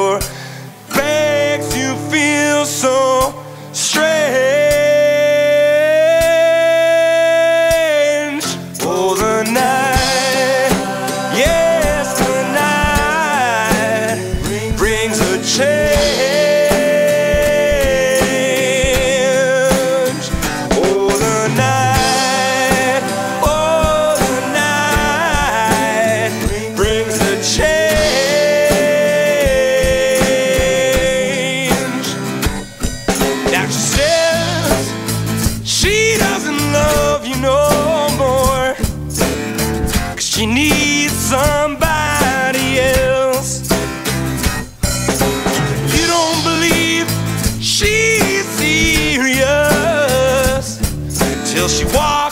door. somebody else. You don't believe she's serious till she walks.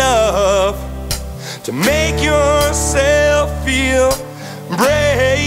Enough to make yourself feel brave.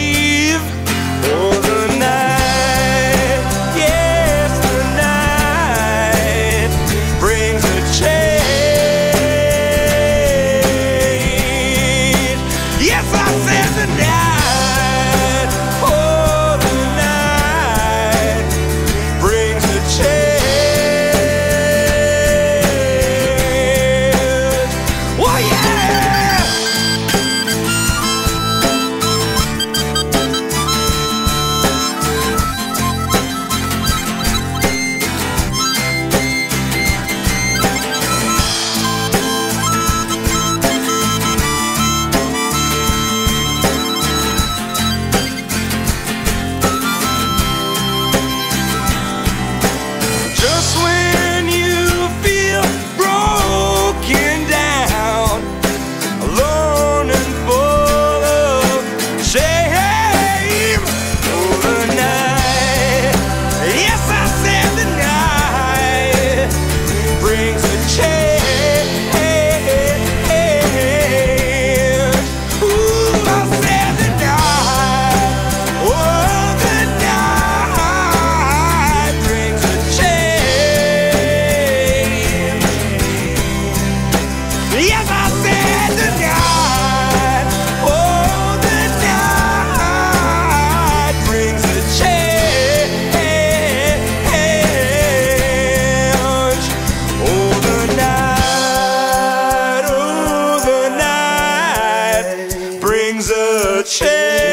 Night,